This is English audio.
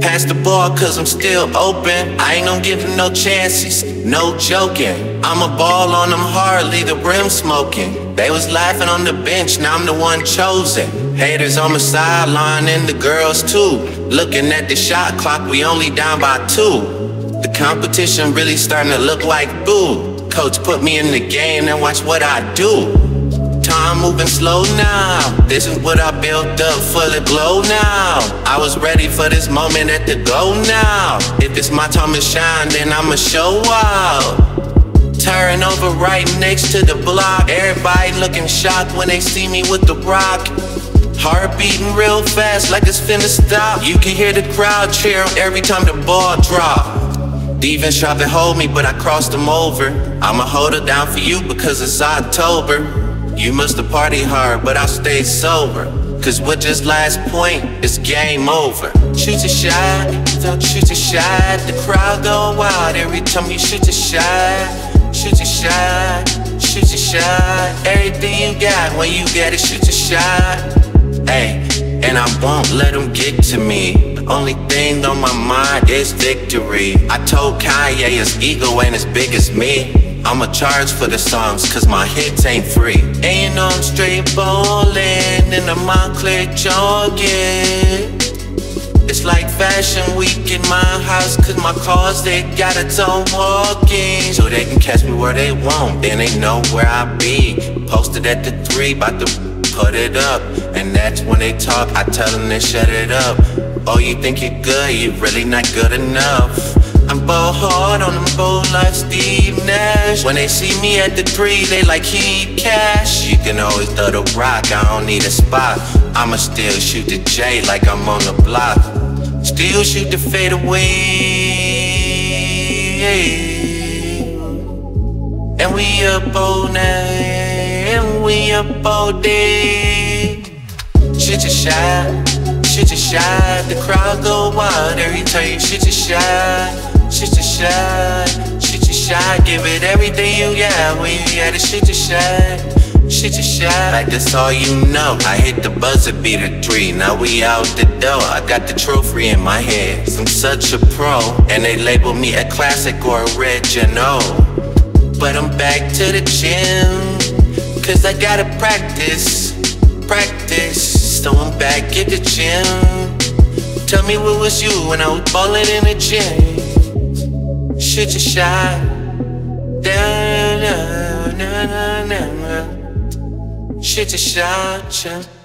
Pass the ball cause I'm still open. I ain't gonna give no chances, no joking. I'm a ball on them hard, leave the rim smoking. They was laughing on the bench, now I'm the one chosen. Haters on my sideline and the girls too. Looking at the shot clock, we only down by two. The competition really starting to look like boo. Coach put me in the game, and watch what I do. Time moving slow now. This is what I built up the glow now. I was ready for this moment at the go now. If it's my time to shine, then I'ma show out. Turn over right next to the block. Everybody looking shocked when they see me with the rock. Heart beating real fast like it's finna stop. You can hear the crowd cheer every time the ball drop. Defense tried to hold me, but I crossed them over. I'ma hold it down for you because it's October. You must have partied hard, but I stayed sober. Cause with this last point, it's game over. Shoot a shot, don't shoot a shot. The crowd go wild every time you shoot a shot. Shoot a shot, shoot a shot. Everything you got when you get it, shoot a shot. Hey, and I won't let them get to me. Only thing on my mind is victory. I told Kanye his ego ain't as big as me. I'ma charge for the songs, cause my hits ain't free. Ain't you straight bowling, and I'm on clear jogging. It's like fashion week in my house, cause my cars, they got its own walking. So they can catch me where they want, then they know where I be. Posted at the three, bout to put it up. And that's when they talk, I tell them to shut it up. Oh, you think you're good, you really not good enough. I'm ball hard on them bold like Steve Nash. When they see me at the three, they like he cash. You can always throw the rock, I don't need a spot. I'ma still shoot the J like I'm on the block. Still shoot the fade away. And we up all night, and we up all day. Shoot your shot, shoot your shot. The crowd go wild every time you shoot your shot. Shoot your shot, shoot your shot, give it everything you got when you gotta shoot your shot. Shoot your shot, like that's all you know. I hit the buzzer, beat a three. Now we out the door. I got the trophy in my hands. I'm such a pro, and they label me a classic or original. But I'm back to the gym, cause I gotta practice, practice. So I'm back at the gym. Tell me what was you when I was ballin' in the gym? Shoot your shot. Da, da, da,